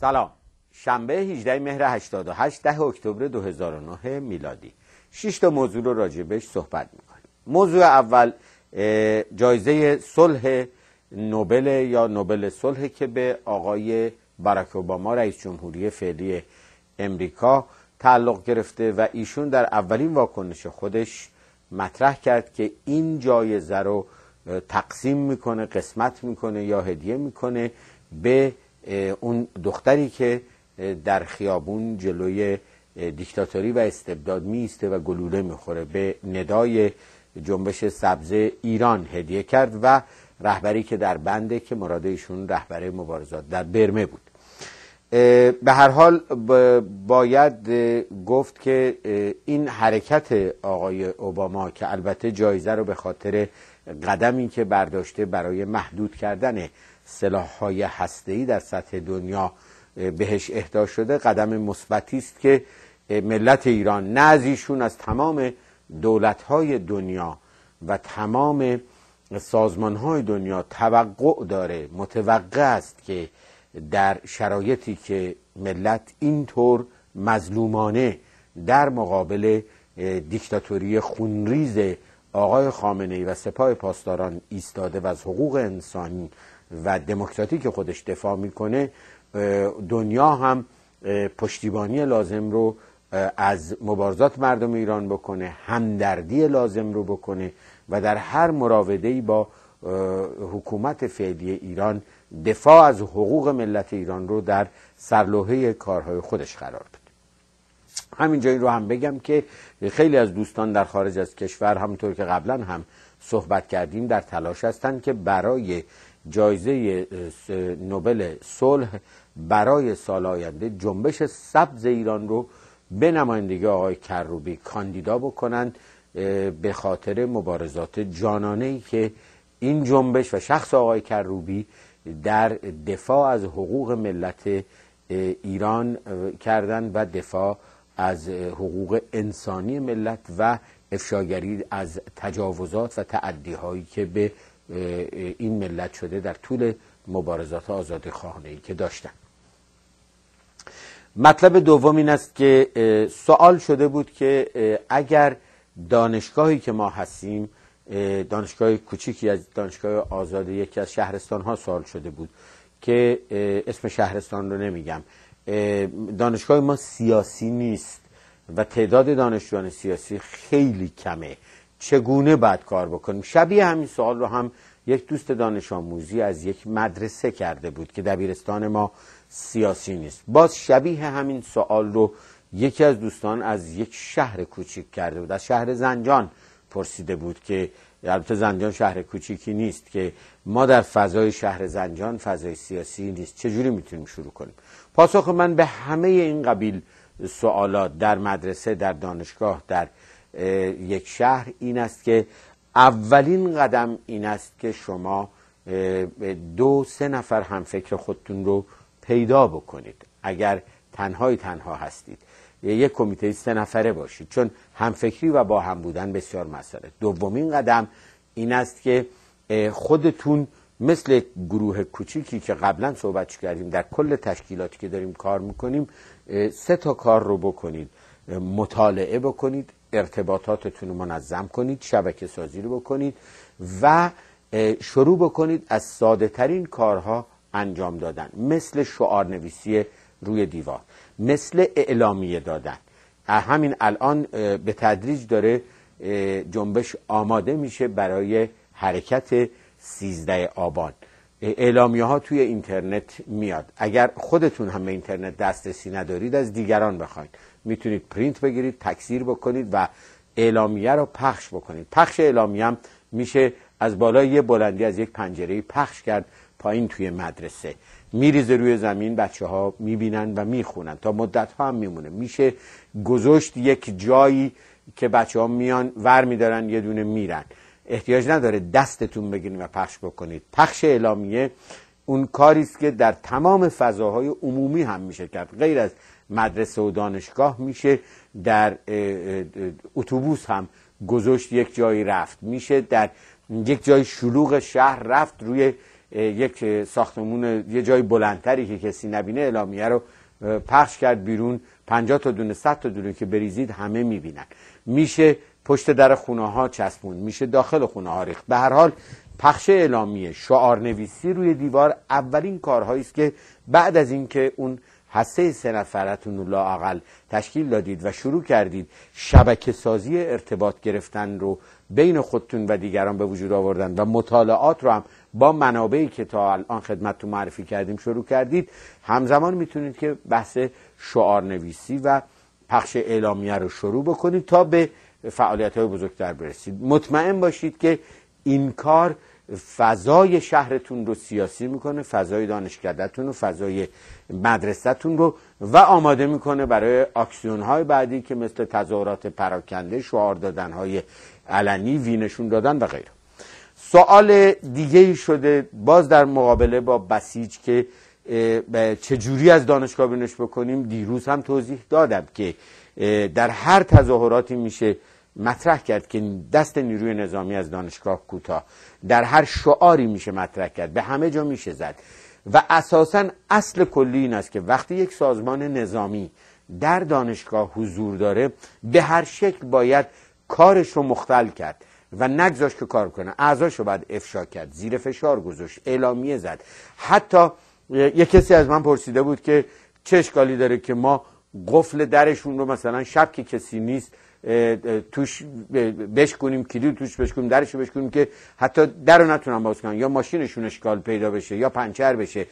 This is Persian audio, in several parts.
سلام. شنبه 18 مهر 88 ده اکتبر 2009 میلادی. شش تا موضوع رو راجع بهش صحبت می‌کنیم. موضوع اول جایزه صلح نوبل یا نوبل صلح که به آقای باراک اوباما رئیس جمهوری فعلی امریکا تعلق گرفته و ایشون در اولین واکنش خودش مطرح کرد که این جایزه رو تقسیم می‌کنه قسمت می‌کنه یا هدیه می‌کنه به اون دختری که در خیابون جلوی دیکتاتوری و استبداد میسته و گلوله می‌خوره. به ندای جنبش سبز ایران هدیه کرد و رهبری که در بنده که مراد ایشون رهبر مبارزات در برمه بود. به هر حال باید گفت که این حرکت آقای اوباما که البته جایزه رو به خاطر قدمی که برداشته برای محدود کردن سلاحهای هسته‌ای در سطح دنیا بهش اهدا شده. قدم مثبتی است که ملت ایران نه از ایشون از تمام دولت‌های دنیا و تمام سازمان‌های دنیا توقع داره متوقع است که در شرایطی که ملت اینطور مظلومانه در مقابل دیکتاتوری خونریز آقای خامنه ای و سپاه پاسداران ایستاده و از حقوق انسانی و دموکراتیک خودش دفاع می‌کنه دنیا هم پشتیبانی لازم رو از مبارزات مردم ایران بکنه همدردی لازم رو بکنه و در هر مراوده با حکومت فعلی ایران دفاع از حقوق ملت ایران رو در سرلوحه کارهای خودش قرار بده. همینجا این رو هم بگم که خیلی از دوستان در خارج از کشور همونطور که قبلا هم صحبت کردیم در تلاش هستند که برای جایزه نوبل صلح برای سال آینده جنبش سبز ایران رو به نمایندگی آقای کروبی کاندیدا بکنند به خاطر مبارزات جانانه ای که این جنبش و شخص آقای کروبی در دفاع از حقوق ملت ایران کردن و دفاع از حقوق انسانی ملت و افشاگری از تجاوزات و تعدی هایی که به این ملت شده در طول مبارزات آزادی خواهانه ای که داشتن. مطلب دوم این است که سوال شده بود که اگر دانشگاهی که ما هستیم دانشگاه کوچیکی از دانشگاه آزاد یکی از شهرستان ها سوال شده بود که اسم شهرستان رو نمیگم. دانشگاه ما سیاسی نیست و تعداد دانشجویان سیاسی خیلی کمه. چگونه باید کار بکنیم؟ شبیه همین سوال رو هم یک دوست دانش آموزی از یک مدرسه کرده بود که دبیرستان ما سیاسی نیست. باز شبیه همین سوال رو یکی از دوستان از یک شهر کوچیک کرده بود. از شهر زنجان پرسیده بود که البته زنجان شهر کوچیکی نیست که ما در فضای شهر زنجان فضای سیاسی نیست. چجوری می‌تونیم شروع کنیم؟ پاسخ من به همه این قبیل سوالات در مدرسه در دانشگاه در یک شهر این است که اولین قدم این است که شما دو سه نفر هم فکر خودتون رو پیدا بکنید. اگر تنهای تنها هستید. یک کمیته سه نفره باشید. چون همفکری و با هم بودن بسیار مسئله. دومین قدم این است که خودتون مثل گروه کوچیکی که قبلا صحبت کردیم در کل تشکیلاتی که داریم کار می‌کنیم سه تا کار رو بکنید. مطالعه بکنید. ارتباطاتتون رو منظم کنید شبکه سازی رو بکنید و شروع بکنید از ساده ترین کارها انجام دادن. مثل شعار نویسی روی دیوار مثل اعلامیه دادن. همین الان به تدریج داره جنبش آماده میشه برای حرکت سیزده آبان. اعلامیه ها توی اینترنت میاد. اگر خودتون هم به اینترنت دسترسی ندارید از دیگران بخواید می‌تونید پرینت بگیرید تکثیر بکنید و اعلامیه رو پخش بکنید. پخش اعلامیه هم میشه از بالای یه بلندی از یک پنجره پخش کرد پایین توی مدرسه. میریزه روی زمین بچه ها می‌بینن و می‌خونن. تا مدت ها هم میمونه. میشه گذاشت یک جایی که بچه ها میان ور میدارن یه دونه میرن. احتیاج نداره دستتون بگیرید و پخش بکنید. پخش اعلامیه اون کاری است که در تمام فضاهای عمومی هم میشه کرد. غیر از مدرسه و دانشگاه میشه در اتوبوس هم گذاشت یک جایی رفت. میشه در یک جای شلوغ شهر رفت روی یک ساختمون یه جای بلندتری که کسی نبینه اعلامیه رو پخش کرد بیرون. 50 تا دونه 100 تا دونه که بریزید همه می‌بینن. میشه پشت در خونه ها چسبون میشه داخل خونه ها ریخت. به هر حال پخش اعلامیه شعار نویسی روی دیوار اولین کارهایی است که بعد از اینکه اون حسه سه نفرتون لاقل تشکیل دادید و شروع کردید شبکه سازی ارتباط گرفتن رو بین خودتون و دیگران به وجود آوردن و مطالعات رو هم با منابعی که تا الان خدمتتون معرفی کردیم شروع کردید. همزمان می‌تونید که بحث شعار نویسی و پخش اعلامیه رو شروع بکنید تا به فعالیت های بزرگتر برسید. مطمئن باشید که این کار فضای شهرتون رو سیاسی می‌کنه فضای دانشکدتون رو فضای مدرسهتون رو و آماده می‌کنه برای آکسیون های بعدی که مثل تظاهرات پراکنده شعار دادن های علنی وینشون دادن و غیره. سوال دیگه ای شده باز در مقابله با بسیج که چجوری از دانشگاه بینش بکنیم دیروز هم توضیح دادم که در هر تظاهراتی میشه مطرح کرد که دست نیروی نظامی از دانشگاه کوتاه در هر شعاری میشه مطرح کرد به همه جا میشه زد. و اساسا اصل کلی این است که وقتی یک سازمان نظامی در دانشگاه حضور داره به هر شکل باید کارش رو مختل کرد و نگذاش که کار کنه. اعضاش رو باید افشا کرد زیر فشار گذاشت اعلامیه زد. حتی یک کسی از من پرسیده بود که چه اشکالی داره که ما قفل درشون رو مثلا شب که کسی نیست توش بشکنیم کلید توش بشکنیم درش رو بشکنیم که حتی در رو نتونن باز کنن. یا ماشینشون اشکال پیدا بشه یا پنچر بشه.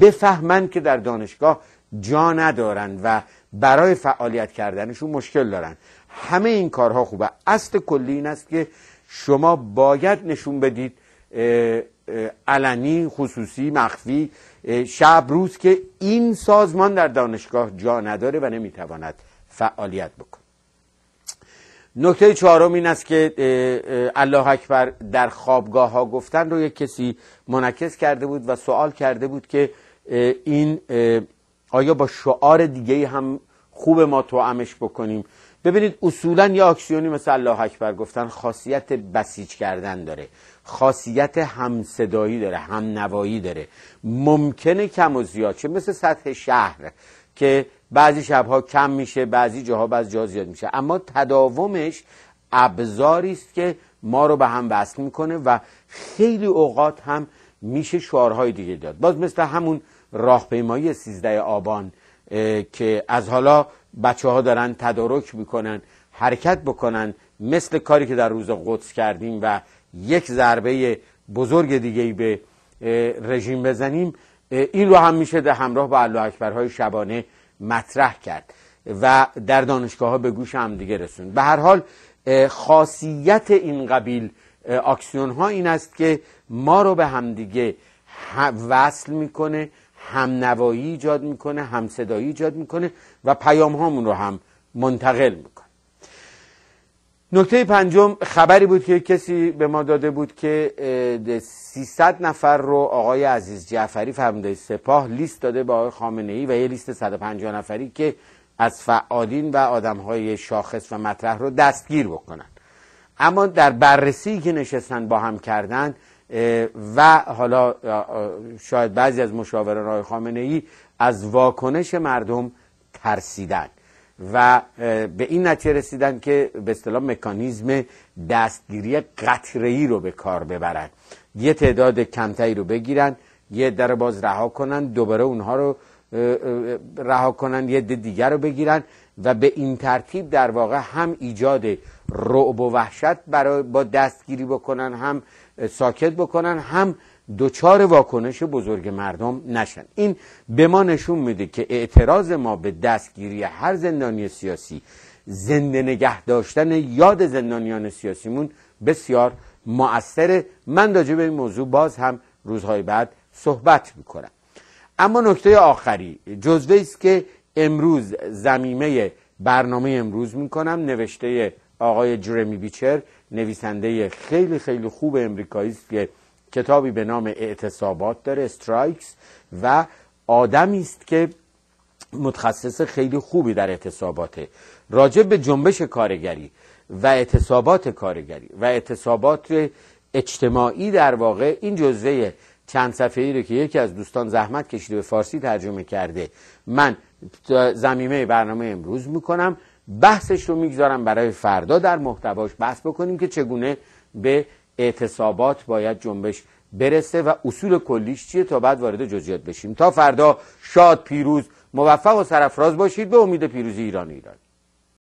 بفهمن که در دانشگاه جا ندارن و برای فعالیت کردنشون مشکل دارن. همه این کارها خوبه. اصل کلی این است که شما باید نشون بدید علنی خصوصی مخفی شب روز که این سازمان در دانشگاه جا نداره و نمی‌تواند فعالیت بکن نکته چهارم این است که الله اکبر در خوابگاه ها گفتن رو یک کسی منعکس کرده بود و سوال کرده بود که این آیا با شعار دیگه هم خوب ما توامش بکنیم؟ ببینید اصولا یه آکسیونی مثل الله اکبر گفتن خاصیت بسیج کردن داره خاصیت همصدایی داره هم نوایی داره. ممکنه کم و زیاد چه مثل سطح شهر که بعضی شبها کم میشه بعضی جاها بعضی جا زیاد میشه. اما تداومش ابزاری است که ما رو به هم وصل می‌کنه و خیلی اوقات هم میشه شعارهای دیگه داد. باز مثل همون راهپیمایی سیزده آبان که از حالا بچه ها دارن تدارک می‌کنن حرکت بکنن مثل کاری که در روز قدس کردیم و یک ضربه بزرگ دیگه به رژیم بزنیم این رو هم میشه در همراه با الله اکبرهای شبانه مطرح کرد و در دانشگاه ها به گوش هم دیگه رسوند. به هر حال خاصیت این قبیل آکسیون ها این است که ما رو به همدیگه وصل می‌کنه هم نوایی ایجاد می‌کنه هم صدایی ایجاد می‌کنه و پیام هامون رو هم منتقل می‌کنه. نکته پنجم خبری بود که کسی به ما داده بود که 300 نفر رو آقای عزیز جعفری فرمانده سپاه لیست داده با آقای خامنه ای و یه لیست 150 نفری که از فعالین و آدم های شاخص و مطرح رو دستگیر بکنن. اما در بررسی که نشستن با هم کردن و حالا شاید بعضی از مشاوران آقای خامنه ای از واکنش مردم ترسیدن. و به این نتیجه رسیدن که به اصطلاح مکانیزم دستگیری قطره رو به کار ببرن. یه تعداد کمتری رو بگیرن یه در باز رها کنن دوباره اونها رو رها کنن یه دیگر رو بگیرن و به این ترتیب در واقع هم ایجاد رعب و وحشت برای با دستگیری بکنن هم ساکت بکنن هم دوچار واکنش بزرگ مردم نشن. این به ما نشون میده که اعتراض ما به دستگیری هر زندانی سیاسی زنده نگه داشتن یاد زندانیان سیاسیمون بسیار مؤثره. من راجع به این موضوع باز هم روزهای بعد صحبت می‌کنم. اما نکته آخری جزوه است که امروز زمیمه برنامه امروز می‌کنم. نوشته آقای جرمی بیچر نویسنده خیلی خیلی خوب امریکایی است که کتابی به نام اعتصابات داره استرایکس و آدمی است که متخصص خیلی خوبی در اعتصاباته. راجع به جنبش کارگری و اعتصابات کارگری و اعتصابات اجتماعی در واقع این جزوه چند صفحه ای رو که یکی از دوستان زحمت کشیده به فارسی ترجمه کرده من زمینه برنامه امروز می‌کنم. بحثش رو می‌گذارم برای فردا در محتواش. بحث بکنیم که چگونه به اعتصابات باید جنبش برسه و اصول کلیش چیه تا بعد وارد جزئیات بشیم. تا فردا شاد پیروز موفق و سرفراز باشید به امید پیروزی ایران ایران.